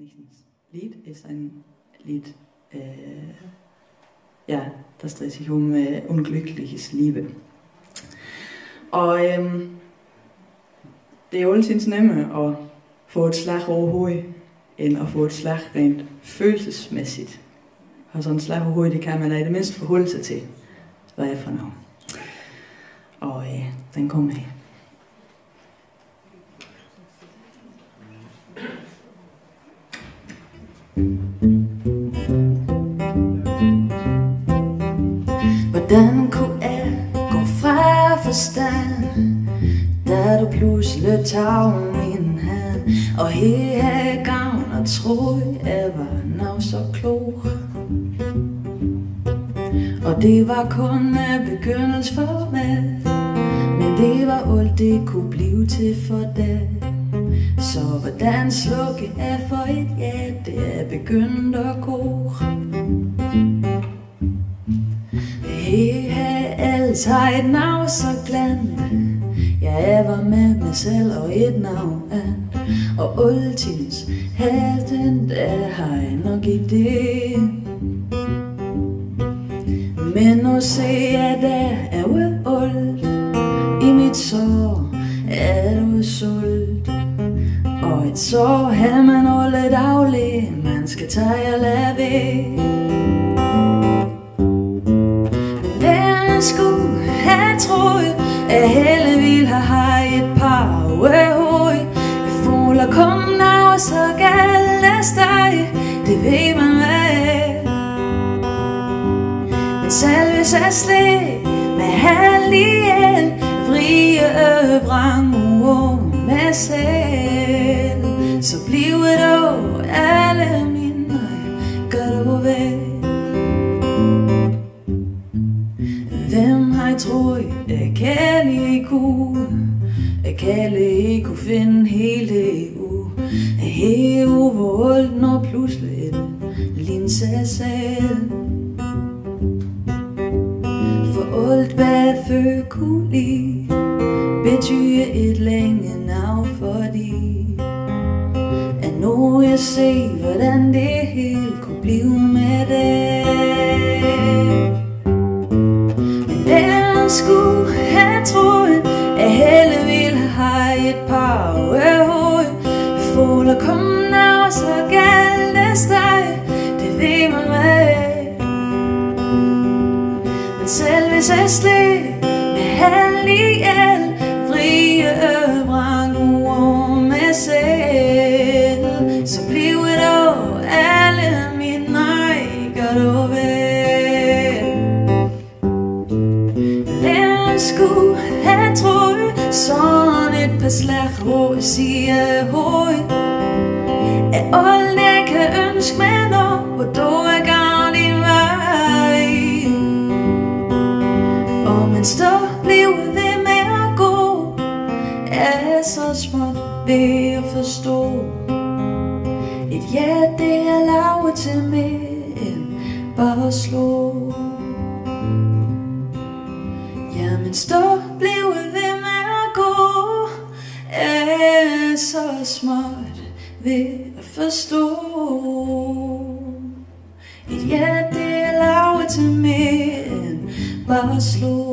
nächstes Lied ist ein Lied, äh, øh, ja, das dreht sich um äh, øh, unglückliches Liebe. Og øhm, det er altid nemmere at få et slag over hovedet, end at få et slag rent følelsesmæssigt. Og sådan et slag over hovedet, det kan man da i det mindste forholde sig til, hvad er for noget. Og øh, den kommer her. Hvordan kunne alt gå fra forstand Da du pludselig tog min hand? Og her havde gavn og tro Jeg var nav så klog. Og det var kun en begyndelse for mig Men det var alt det kunne blive til for dig Så hvordan slukke af for et ja Det er begyndt at gå? Fælles har et navn så glant Jeg var med mig selv og et navn and. Og altid havde den der har jeg nok det. Men nu ser jeg der er jo I mit sår er du sult Og et sår har man alle daglig Man skal tage og lade ved par hoved. Fugler kom now, så galt steg, det ved man hvad. Men selv hvis jeg slet med halv i el frie vrang med selv, så bliver dog alle mine gør du ved. Hvem har troet, at kærlighed kunne at ikke kunne finde hele EU At hæve volden når pludselig en linse af selv For alt hvad før kunne lide Betyder et længe navn fordi At nu jeg ser, hvordan det hele kunne blive med det. Fugler kom now, så galt det steg, det ved man hvad. Men selv hvis jeg slet med halv ihjel, frie vrang med selv, så bliver dog alle mine nej, gør du vel. skulle have troet Sådan et par slag råd siger hoj Er alt jeg kan ønske mig når Hvor du er gang i vej. Og man står bliver ved med at gå Er så småt ved at forstå. Et ja det er lavet til mig end bare at slå. Jamen står ved at forstå. Et ja, det er lavet til mere end bare slå